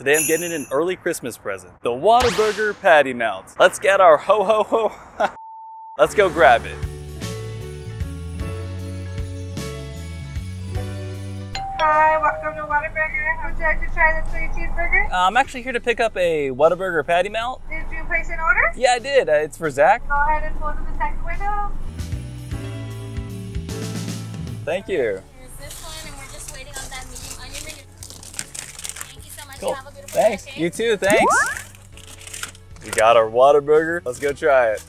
Today I'm getting an early Christmas present. The Whataburger Patty Melt. Let's get our ho ho ho. Let's go grab it. Hi, welcome to Whataburger. Would you like to try the chili cheeseburger? Uh, I'm actually here to pick up a Whataburger Patty Melt. Did you place an order? Yeah, I did. Uh, it's for Zach. Go ahead and pull to the second window. Thank you. Cool. Have a beautiful Thanks. day. You too. Thanks. We got our Whataburger. Let's go try it.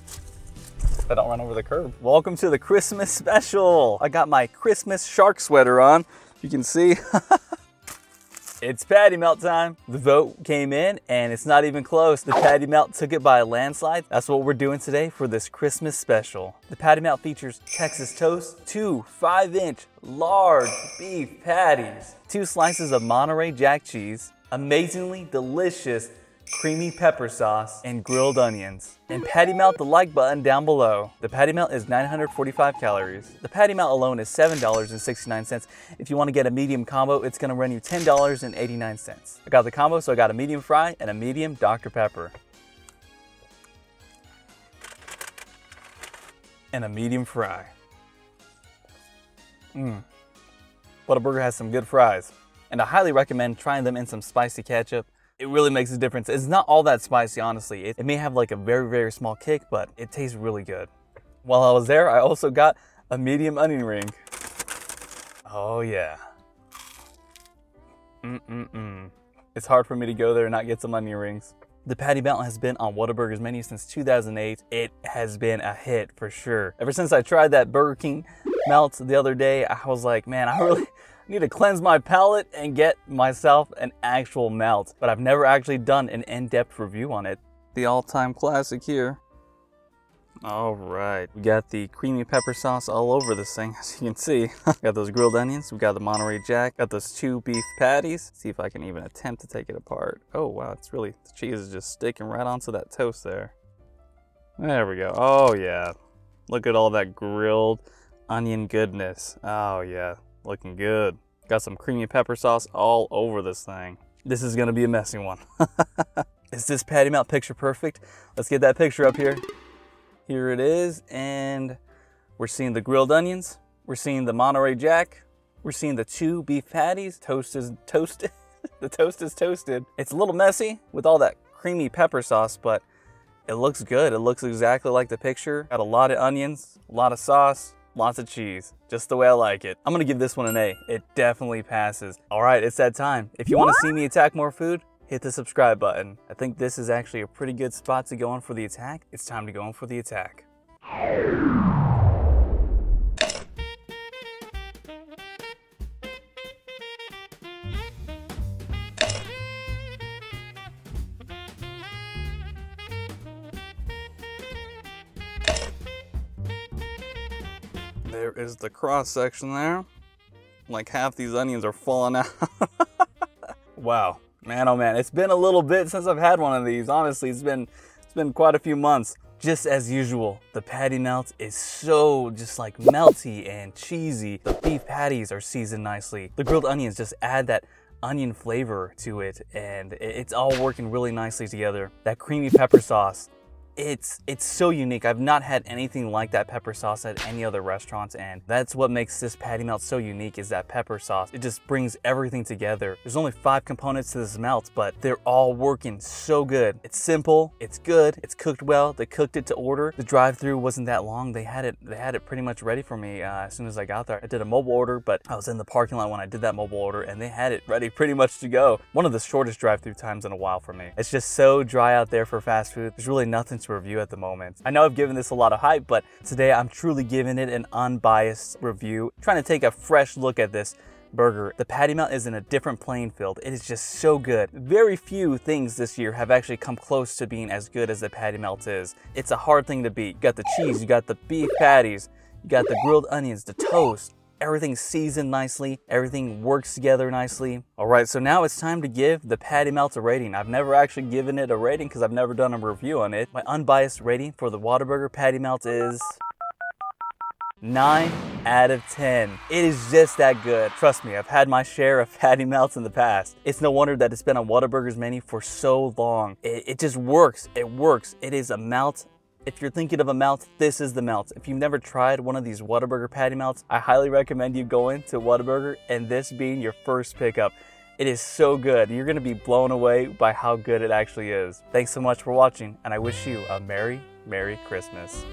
I don't run over the curb. Welcome to the Christmas special. I got my Christmas shark sweater on. You can see. It's patty melt time. The vote came in and it's not even close. The patty melt took it by a landslide. That's what we're doing today for this Christmas special. The patty melt features Texas toast, two five inch large beef patties, two slices of Monterey Jack cheese, amazingly delicious creamy pepper sauce, and grilled onions. And patty melt the like button down below. The patty melt is 945 calories. The patty melt alone is $7.69. If you want to get a medium combo, it's going to run you $10.89. I got the combo, so I got a medium fry and a medium Dr. Pepper. And a medium fry. Mmm. Whataburger has some good fries. And I highly recommend trying them in some spicy ketchup it really makes a difference. It's not all that spicy, honestly. It, it, may have like a very, very small kick, but it tastes really good. While I was there, I also got a medium onion ring. Oh yeah. Mm-mm-mm. It's hard for me to go there and not get some onion rings. The Patty Melt has been on Whataburger's menu since 2008. It has been a hit for sure. Ever since I tried that Burger King melt the other day, I was like, man, I really, need to cleanse my palate and get myself an actual melt. But I've never actually done an in-depth review on it. The all-time classic here. All right, we got the creamy pepper sauce all over this thing, as you can see. got those grilled onions, we got the Monterey Jack, got those two beef patties. See if I can even attempt to take it apart. Oh wow, it's really, the cheese is just sticking right onto that toast there. There we go, oh yeah. Look at all that grilled onion goodness. Oh yeah, looking good. Got some creamy pepper sauce all over this thing. This is gonna be a messy one. is this patty melt picture perfect? Let's get that picture up here. Here it is, and we're seeing the grilled onions. We're seeing the Monterey Jack. We're seeing the two beef patties. Toast is toasted. the toast is toasted. It's a little messy with all that creamy pepper sauce, but it looks good. It looks exactly like the picture. Got a lot of onions, a lot of sauce, lots of cheese, just the way I like it. I'm gonna give this one an A. It definitely passes. All right, it's that time. If you wanna see me attack more food, hit the subscribe button. I think this is actually a pretty good spot to go in for the attack. It's time to go in for the attack. There is the cross section there. Like half these onions are falling out. wow, man, oh man, it's been a little bit since I've had one of these. Honestly, it's been it's been quite a few months. Just as usual, the patty melt is so just like melty and cheesy. The beef patties are seasoned nicely. The grilled onions just add that onion flavor to it and it's all working really nicely together. That creamy pepper sauce, it's it's so unique. I've not had anything like that pepper sauce at any other restaurants and that's what makes this patty melt so unique is that pepper sauce. It just brings everything together. There's only five components to this melt, but they're all working so good. It's simple, it's good, it's cooked well. They cooked it to order. The drive-through wasn't that long. They had it they had it pretty much ready for me uh, as soon as I got there. I did a mobile order, but I was in the parking lot when I did that mobile order and they had it ready pretty much to go. One of the shortest drive-through times in a while for me. It's just so dry out there for fast food. There's really nothing review at the moment. I know I've given this a lot of hype, but today I'm truly giving it an unbiased review, trying to take a fresh look at this burger. The patty melt is in a different playing field. It is just so good. Very few things this year have actually come close to being as good as the patty melt is. It's a hard thing to beat. You got the cheese, you got the beef patties, you got the grilled onions, the toast, everything's seasoned nicely, everything works together nicely. All right, so now it's time to give the Patty Melt a rating. I've never actually given it a rating because I've never done a review on it. My unbiased rating for the Whataburger Patty Melt is 9 out of 10. It is just that good. Trust me, I've had my share of patty melts in the past. It's no wonder that it's been on Whataburger's menu for so long. It, it just works. It works. It is a melt if you're thinking of a melt, this is the melt. If you've never tried one of these Whataburger patty melts, I highly recommend you going to Whataburger and this being your first pickup. It is so good. You're gonna be blown away by how good it actually is. Thanks so much for watching, and I wish you a Merry, Merry Christmas.